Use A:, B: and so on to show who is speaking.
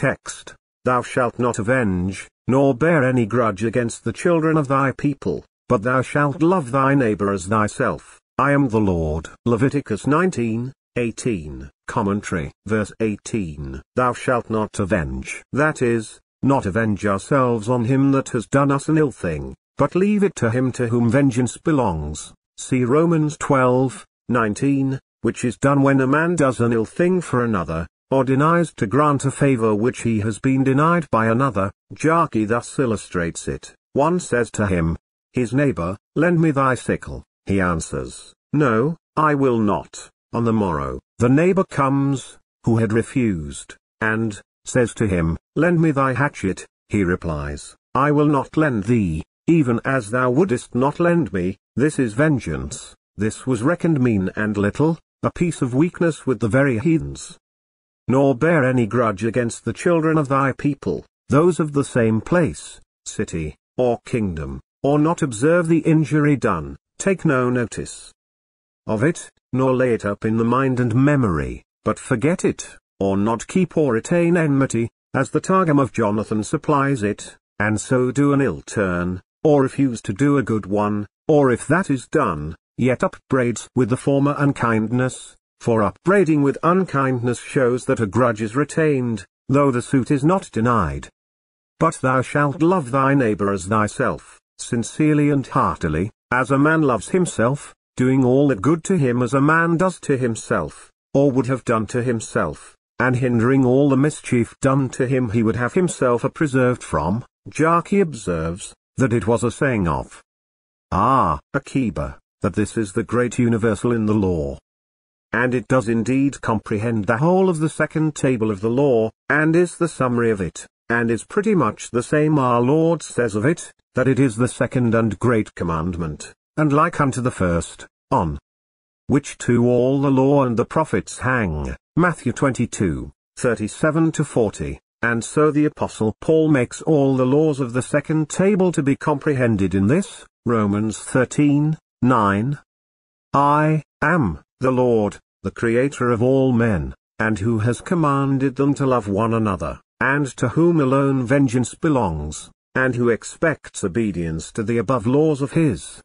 A: text, Thou shalt not avenge, nor bear any grudge against the children of thy people, but thou shalt love thy neighbor as thyself. I am the Lord. Leviticus 19, 18. Commentary. Verse 18. Thou shalt not avenge. That is, not avenge ourselves on him that has done us an ill thing, but leave it to him to whom vengeance belongs. See Romans 12, 19, which is done when a man does an ill thing for another, or denies to grant a favor which he has been denied by another, Jarchi thus illustrates it. One says to him, his neighbor, lend me thy sickle, he answers, no, I will not. On the morrow, the neighbor comes, who had refused, and, says to him, lend me thy hatchet, he replies, I will not lend thee, even as thou wouldest not lend me, this is vengeance, this was reckoned mean and little, a piece of weakness with the very heathens nor bear any grudge against the children of thy people, those of the same place, city, or kingdom, or not observe the injury done, take no notice of it, nor lay it up in the mind and memory, but forget it, or not keep or retain enmity, as the Targum of Jonathan supplies it, and so do an ill turn, or refuse to do a good one, or if that is done, yet upbraids with the former unkindness, for upbraiding with unkindness shows that a grudge is retained, though the suit is not denied. But thou shalt love thy neighbor as thyself, sincerely and heartily, as a man loves himself, doing all that good to him as a man does to himself, or would have done to himself, and hindering all the mischief done to him he would have himself a preserved from. Jarchi observes, that it was a saying of Ah, Akiba, that this is the great universal in the law, and it does indeed comprehend the whole of the second table of the law, and is the summary of it, and is pretty much the same our Lord says of it, that it is the second and great commandment, and like unto the first, on which to all the law and the prophets hang, Matthew 22, 37-40, and so the Apostle Paul makes all the laws of the second table to be comprehended in this, Romans 13, 9. I am the Lord, the Creator of all men, and who has commanded them to love one another, and to whom alone vengeance belongs, and who expects obedience to the above laws of his.